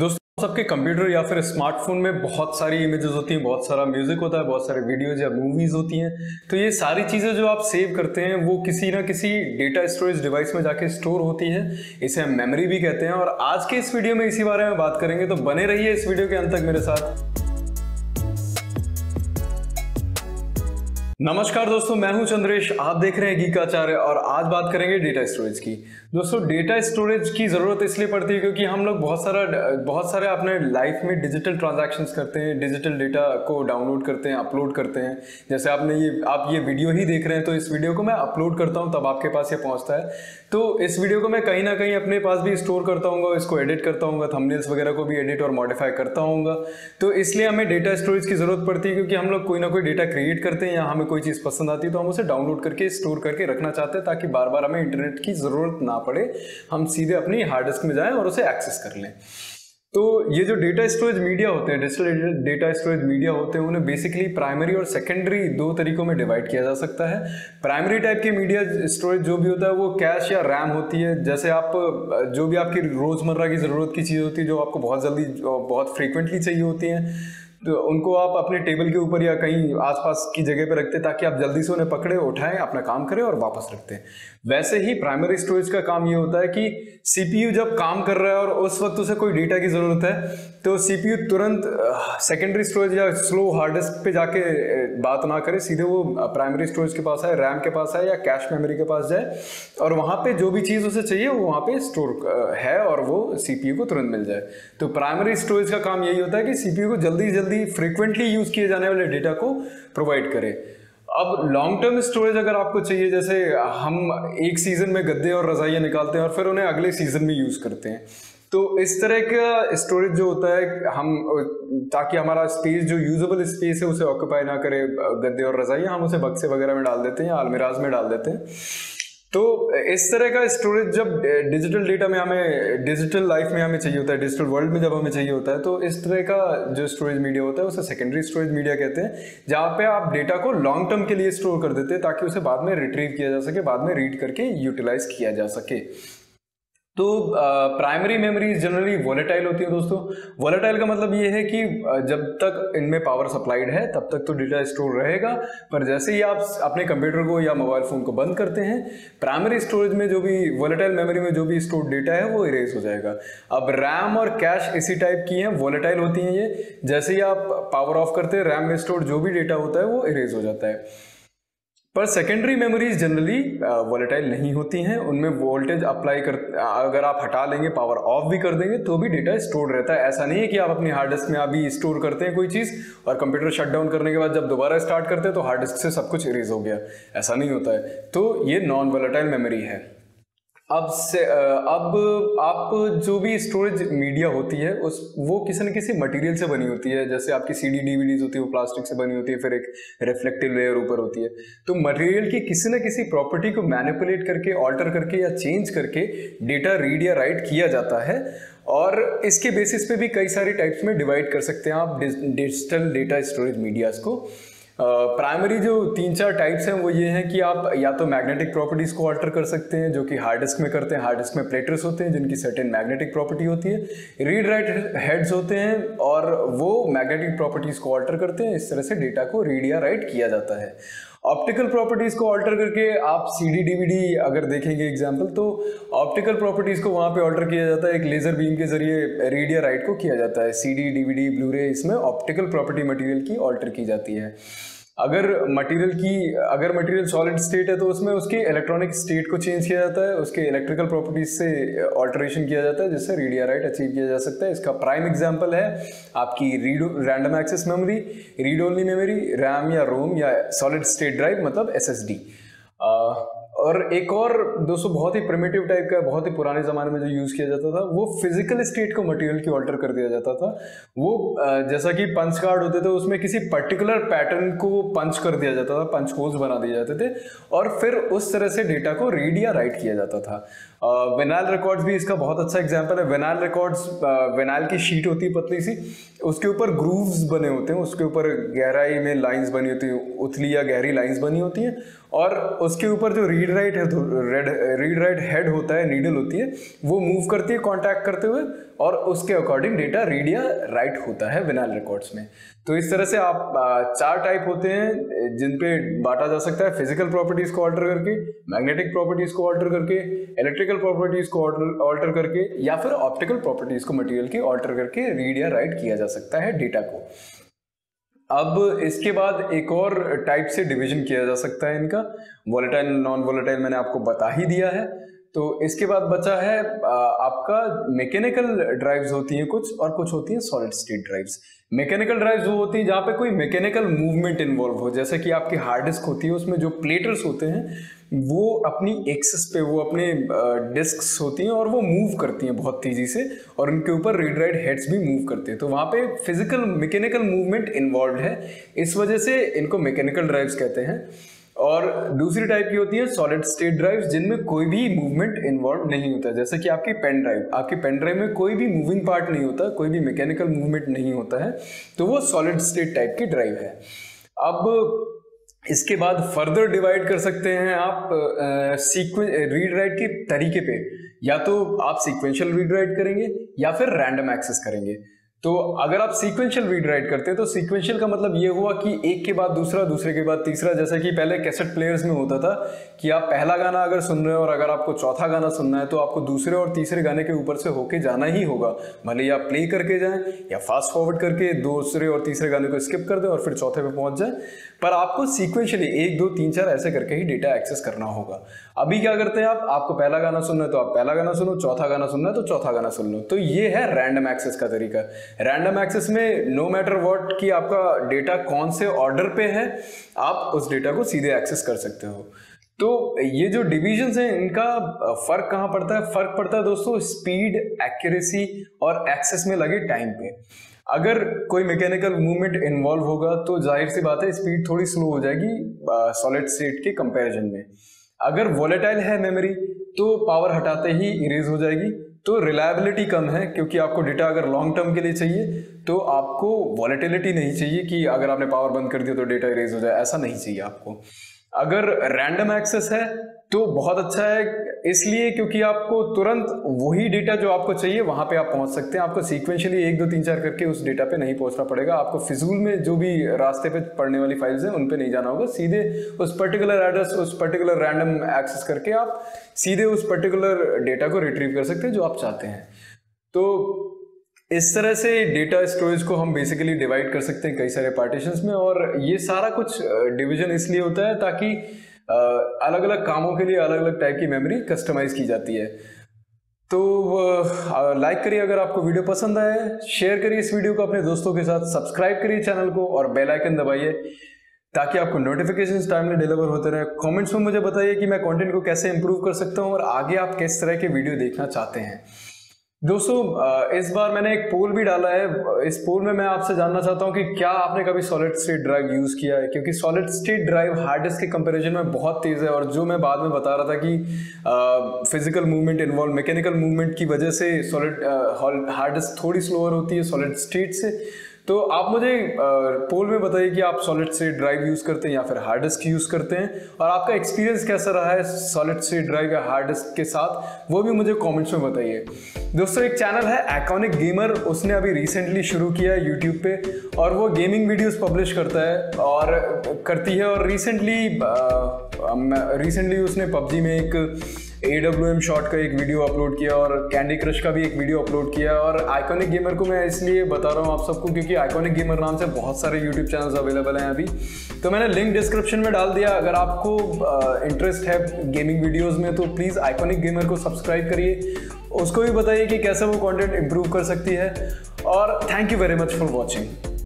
दोस्तों, सबके कंप्यूटर या फिर स्मार्टफ़ोन में बहुत सारी इमेजेस होती हैं, बहुत सारा म्यूज़िक होता है, बहुत सारे वीडियोज़ या मूवीज़ होती हैं। तो ये सारी चीज़ें जो आप सेव करते हैं, वो किसी ना किसी डेटा स्टोरेज डिवाइस में जाके स्टोर होती है। इसे हम मेमोरी भी कहते हैं और आज के इस वीडियो में इसी बारे में बात करेंगे। तो बने रहिए इस वीडियो के अंत तक मेरे साथ। नमस्कार दोस्तों, मैं हूँ चंद्रेश, आप देख रहे हैं गीकाचार्य और आज बात करेंगे डेटा स्टोरेज की। दोस्तों डेटा स्टोरेज की ज़रूरत इसलिए पड़ती है क्योंकि हम लोग बहुत सारा, बहुत सारे अपने लाइफ में डिजिटल ट्रांजैक्शंस करते हैं डिजिटल डेटा को डाउनलोड करते हैं अपलोड करते हैं। जैसे आपने ये, आप ये वीडियो ही देख रहे हैं तो इस वीडियो को मैं अपलोड करता हूँ, तब आपके पास ये पहुँचता है। तो इस वीडियो को मैं कहीं ना कहीं अपने पास भी स्टोर करता हूँ इसको एडिट करता हूँ थंबनेल्स वगैरह को भी एडिट और मॉडिफाई करता हूँ तो इसलिए हमें डेटा स्टोरेज की ज़रूरत पड़ती है क्योंकि हम लोग कोई ना कोई डेटा क्रिएट करते हैं या हमें कोई चीज़ पसंद आती है तो हम उसे डाउनलोड करके स्टोर करके रखना चाहते हैं ताकि बार बार हमें इंटरनेट की ज़रूरत ना पड़े, हम सीधे अपनी हार्ड डिस्क में जाएँ और उसे एक्सेस कर लें। तो ये जो डेटा स्टोरेज मीडिया होते हैं डिजिटल डेटा स्टोरेज मीडिया होते हैं, उन्हें बेसिकली प्राइमरी और सेकेंडरी दो तरीकों में डिवाइड किया जा सकता है। प्राइमरी टाइप के मीडिया स्टोरेज जो भी होता है, वो कैश या रैम होती है। जैसे आप, जो भी आपकी रोज़मर्रा की ज़रूरत की चीज़ होती है, जो आपको बहुत जल्दी, बहुत फ्रीक्वेंटली चाहिए होती हैं तो उनको आप अपने टेबल के ऊपर या कहीं आसपास की जगह पर रखते ताकि आप जल्दी से उन्हें पकड़े, उठाएँ, अपना काम करें और वापस रखते हैं। वैसे ही प्राइमरी स्टोरेज का काम ये होता है कि सीपीयू जब काम कर रहा है और उस वक्त उसे कोई डेटा की ज़रूरत है तो सीपीयू तुरंत सेकेंडरी स्टोरेज या स्लो हार्ड डिस्क पे जाके बात ना करे। सीधे वो प्राइमरी स्टोरेज के पास आए रैम के पास आए या कैश मेमोरी के पास जाए और वहाँ पे जो भी चीज़ उसे चाहिए, वो वहाँ पे स्टोर है और वो सीपीयू को तुरंत मिल जाए। तो प्राइमरी स्टोरेज का काम यही होता है कि सीपीयू को जल्दी जल्दी फ्रिक्वेंटली यूज़ किए जाने वाले डेटा को प्रोवाइड करे। अब लॉन्ग टर्म स्टोरेज अगर आपको चाहिए, जैसे हम एक सीज़न में गद्दे और रजाइयाँ निकालते हैं और फिर उन्हें अगले सीज़न में यूज़ करते हैं। तो इस तरह का स्टोरेज जो होता है, हम, ताकि हमारा स्पेस जो यूजेबल स्पेस है, उसे ऑक्यूपाई ना करे। गद्दे और रजाइयाँ हम उसे बक्से वगैरह में डाल देते हैं या अलमिराज में डाल देते हैं। तो इस तरह का स्टोरेज जब डिजिटल डेटा में हमें डिजिटल लाइफ में हमें चाहिए होता है डिजिटल वर्ल्ड में जब हमें चाहिए होता है तो इस तरह का जो स्टोरेज मीडिया होता है, उसे सेकेंडरी स्टोरेज मीडिया कहते हैं, जहाँ पे आप डेटा को लॉन्ग टर्म के लिए स्टोर कर देते हैं, ताकि उसे बाद में रिट्रीव किया जा सके, बाद में रीड करके यूटिलाइज किया जा सके। तो प्राइमरी मेमोरी जनरली वोलेटाइल होती है दोस्तों। वोलेटाइल का मतलब ये है कि जब तक इनमें पावर सप्लाइड है, तब तक तो डेटा स्टोर रहेगा। पर जैसे ही आप अपने कंप्यूटर को या मोबाइल फ़ोन को बंद करते हैं प्राइमरी स्टोरेज में जो भी वोलेटाइल मेमोरी में जो भी स्टोर डेटा है, वो इरेज हो जाएगा। अब रैम और कैश इसी टाइप की हैं वोलेटाइल होती हैं ये। जैसे ही आप पावर ऑफ़ करते हैं रैम में स्टोर जो भी डेटा होता है, वो इरेज हो जाता है। पर सेकेंडरी मेमोरीज जनरली वॉलेटाइल नहीं होती हैं। उनमें वोल्टेज अप्लाई कर, अगर आप हटा लेंगे पावर ऑफ़ भी कर देंगे तो भी डेटा स्टोर रहता है। ऐसा नहीं है कि आप अपनी हार्ड डिस्क में अभी स्टोर करते हैं कोई चीज़ और कंप्यूटर शट डाउन करने के बाद जब दोबारा स्टार्ट करते हैं तो हार्ड डिस्क से सब कुछ इरेज हो गया। ऐसा नहीं होता है। तो ये नॉन वॉलेटाइल मेमोरी है। अब से अब आप जो भी स्टोरेज मीडिया होती है, उस, वो किसी न किसी मटेरियल से बनी होती है। जैसे आपकी सी डी डीवीडीज होती है, वो प्लास्टिक से बनी होती है, फिर एक रिफ्लेक्टिव लेयर ऊपर होती है। तो मटेरियल की किसी न किसी प्रॉपर्टी को मैनिपुलेट करके ऑल्टर करके या चेंज करके डेटा रीड या राइट किया जाता है। और इसके बेसिस पे भी कई सारे टाइप्स में डिवाइड कर सकते हैं आप डिजिटल डेटा स्टोरेज मीडियाज को। प्राइमरी जो तीन चार टाइप्स हैं, वो ये हैं कि आप या तो मैग्नेटिक प्रॉपर्टीज़ को अल्टर कर सकते हैं, जो कि हार्ड डिस्क में करते हैं हार्ड डिस्क में प्लेटर्स होते हैं, जिनकी सर्टेन मैग्नेटिक प्रॉपर्टी होती है। रीड राइट हेड्स होते हैं, और वो मैग्नेटिक प्रॉपर्टीज़ को अल्टर करते हैं, इस तरह से डेटा को रीड या राइट किया जाता है। ऑप्टिकल प्रॉपर्टीज़ को ऑल्टर करके आप सीडी डीवीडी अगर देखेंगे एग्ज़ाम्पल तो ऑप्टिकल प्रॉपर्टीज़ को वहाँ पे ऑल्टर किया जाता है। एक लेज़र बीम के ज़रिए रीड या राइट को किया जाता है। सीडी डीवीडी ब्लूरे इसमें ऑप्टिकल प्रॉपर्टी मटेरियल की ऑल्टर की जाती है। अगर मटेरियल की, अगर मटेरियल सॉलिड स्टेट है तो उसमें उसके इलेक्ट्रॉनिक स्टेट को चेंज किया जाता है, उसके इलेक्ट्रिकल प्रॉपर्टीज़ से ऑल्टरेशन किया जाता है, जिससे रीडिया राइट अचीव किया जा सकता है। इसका प्राइम एग्जांपल है आपकी read random access memory read only memory RAM या रोम या सॉलिड स्टेट ड्राइव मतलब एसएसडी और एक और दोस्तों बहुत ही प्रिमेटिव टाइप का, बहुत ही पुराने ज़माने में जो यूज़ किया जाता था, वो फ़िज़िकल स्टेट को मटेरियल की ऑल्टर कर दिया जाता था। वो जैसा कि पंच कार्ड होते थे, उसमें किसी पर्टिकुलर पैटर्न को पंच कर दिया जाता था पंच होल्स बना दिए जाते थे और फिर उस तरह से डेटा को रीड या राइट किया जाता था। वेनाल रिकॉर्ड्स भी इसका बहुत अच्छा एग्ज़ाम्पल है। वेनाल रिकॉर्ड्स वेनाल की शीट होती है पतली सी, उसके ऊपर ग्रूव्स बने होते हैं, उसके ऊपर गहराई में लाइंस बनी होती हैं, उथली या गहरी लाइंस बनी होती हैं और उसके ऊपर जो रीड राइट है रेड रीड राइट हेड होता है नीडल होती है, वो मूव करती है कॉन्टैक्ट करते हुए और उसके अकॉर्डिंग डेटा रीड या राइट होता है विनाइल रिकॉर्ड्स में। तो इस तरह से आप चार टाइप होते हैं, जिन पे बांटा जा सकता है फ़िज़िकल प्रॉपर्टीज़ को ऑल्टर करके मैग्नेटिक प्रॉपर्टीज़ को ऑल्टर करके इलेक्ट्रिकल प्रॉपर्टीज़ को ऑल्टर करके, या फिर ऑप्टिकल प्रॉपर्टीज़ को मटेरियल की ऑल्टर करके रीड या राइट किया जा सकता है डेटा को। अब इसके बाद एक और टाइप से डिवीज़न किया जा सकता है इनका। वॉलेटाइल नॉन वॉलेटाइल मैंने आपको बता ही दिया है। तो इसके बाद बचा है आपका मैकेनिकल ड्राइव्स होती हैं कुछ और कुछ होती हैं solid state drives mechanical drives वो होती हैं जहाँ पे कोई मैकेनिकल मूवमेंट इन्वॉल्व हो, जैसे कि आपकी हार्ड डिस्क होती है, उसमें जो प्लेटर्स होते हैं, वो अपनी एक्सेस पे, वो अपने डिस्क होती हैं और वो मूव करती हैं बहुत तेज़ी से और उनके ऊपर रीड राइड हेड्स भी मूव करते हैं। तो वहाँ पे फ़िज़िकल मैकेनिकल मूवमेंट इन्वॉल्व है। इस वजह से इनको मैकेनिकल ड्राइव्स कहते हैं। और दूसरी टाइप की होती है सॉलिड स्टेट ड्राइव जिनमें कोई भी मूवमेंट इन्वॉल्व नहीं होता। जैसे कि आपकी पेन ड्राइव आपकी पेन ड्राइव में कोई भी मूविंग पार्ट नहीं होता, कोई भी मैकेनिकल मूवमेंट नहीं होता है तो वो सॉलिड स्टेट टाइप की ड्राइव है। अब इसके बाद फर्दर डिवाइड कर सकते हैं आप सीक्वेंस रीड राइट के तरीके पे। या तो आप सीक्वेंशियल रीड राइट करेंगे, या फिर रैंडम एक्सेस करेंगे। तो अगर आप सीक्वेंशियल रीड राइट करते हैं तो सीक्वेंशियल का मतलब ये हुआ कि एक के बाद दूसरा, दूसरे के बाद तीसरा, जैसा कि पहले कैसेट प्लेयर्स में होता था कि आप पहला गाना अगर सुन रहे हो और अगर आपको चौथा गाना सुनना है तो आपको दूसरे और तीसरे गाने के ऊपर से होके जाना ही होगा। भले ही आप प्ले करके जाएँ या फास्ट फॉरवर्ड करके दूसरे और तीसरे गाने को स्किप कर दें और फिर चौथे पे पहुँच जाए, पर आपको सीक्वेंशियली एक, दो, तीन, चार ऐसे करके ही डेटा एक्सेस करना होगा। अभी क्या करते हैं आप? आपको पहला गाना सुनना है तो आप पहला गाना सुनो, चौथा गाना सुनना है तो चौथा गाना सुन लो। तो ये है रैंडम एक्सेस का तरीका। रैंडम एक्सेस में नो मैटर वॉट कि आपका डेटा कौन से ऑर्डर पे है, आप उस डेटा को सीधे एक्सेस कर सकते हो। तो ये जो डिविजन है, इनका फ़र्क कहाँ पड़ता है? फ़र्क पड़ता है दोस्तों स्पीड एक्यूरेसी और एक्सेस में लगे टाइम पे। अगर कोई मैकेनिकल मूवमेंट इन्वॉल्व होगा तो ज़ाहिर सी बात है स्पीड थोड़ी स्लो हो जाएगी सॉलिड स्टेट के कंपैरिजन में। अगर वॉलेटाइल है मेमोरी तो पावर हटाते ही इरेज हो जाएगी। तो रिलायबिलिटी कम है, क्योंकि आपको डेटा अगर लॉन्ग टर्म के लिए चाहिए तो आपको वॉलेटिलिटी नहीं चाहिए कि अगर आपने पावर बंद कर दिया तो डेटा इरेज हो जाए, ऐसा नहीं चाहिए आपको। अगर रैंडम एक्सेस है तो बहुत अच्छा है इसलिए क्योंकि आपको तुरंत वही डेटा जो आपको चाहिए, वहाँ पे आप पहुँच सकते हैं। आपको सीक्वेंशियली एक, दो, तीन, चार करके उस डेटा पे नहीं पहुँचना पड़ेगा। आपको फिजूल में जो भी रास्ते पे पढ़ने वाली फाइल्स हैं, उन पे नहीं जाना होगा। सीधे उस पर्टिकुलर एड्रेस उस पर्टिकुलर रैंडम एक्सेस करके आप सीधे उस पर्टिकुलर डेटा को रिट्रीव कर सकते हैं, जो आप चाहते हैं। तो इस तरह से डेटा स्टोरेज को हम बेसिकली डिवाइड कर सकते हैं कई सारे पार्टीशंस में और ये सारा कुछ डिवीज़न इसलिए होता है ताकि अलग अलग कामों के लिए अलग अलग टाइप की मेमोरी कस्टमाइज की जाती है। तो लाइक करिए अगर आपको वीडियो पसंद आए शेयर करिए इस वीडियो को अपने दोस्तों के साथ सब्सक्राइब करिए चैनल को और बेल आइकन दबाइए, ताकि आपको नोटिफिकेशन टाइमली डिलीवर होते रहे। कमेंट्स में मुझे बताइए कि मैं कंटेंट को कैसे इंप्रूव कर सकता हूँ और आगे आप किस तरह के वीडियो देखना चाहते हैं। दोस्तों इस बार मैंने एक पोल भी डाला है। इस पोल में मैं आपसे जानना चाहता हूँ कि क्या आपने कभी सॉलिड स्टेट ड्राइव यूज़ किया है? क्योंकि solid state drive hard disk के कंपैरिजन में बहुत तेज है और जो मैं बाद में बता रहा था कि physical movement involve mechanical movement की वजह से सॉलिड हार्ड डिस्क थोड़ी स्लोअर होती है सॉलिड स्टेट से। तो आप मुझे पोल में बताइए कि आप सॉलिड से ड्राइव यूज़ करते हैं या फिर हार्ड डिस्क यूज़ करते हैं। और आपका एक्सपीरियंस कैसा रहा है सॉलिड से ड्राइव या हार्ड डिस्क के साथ, वो भी मुझे कमेंट्स में बताइए। दोस्तों, एक चैनल है एकॉनिक गेमर उसने अभी रिसेंटली शुरू किया है यूट्यूब पे और वो गेमिंग वीडियोस पब्लिश करता है और करती है और रिसेंटली रिसेंटली उसने पबजी में एक ए डब्ल्यू एम शॉट का एक वीडियो अपलोड किया और कैंडी क्रश का भी एक वीडियो अपलोड किया और आइकॉनिक गेमर को मैं इसलिए बता रहा हूँ आप सबको क्योंकि आइकॉनिक गेमर नाम से बहुत सारे यूट्यूब चैनल्स अवेलेबल हैं अभी। तो मैंने लिंक डिस्क्रिप्शन में डाल दिया। अगर आपको इंटरेस्ट है गेमिंग वीडियोज़ में तो प्लीज़ आइकॉनिक गेमर को सब्सक्राइब करिए। उसको भी बताइए कि कैसे वो कॉन्टेंट इम्प्रूव कर सकती है। और thank you very much for watching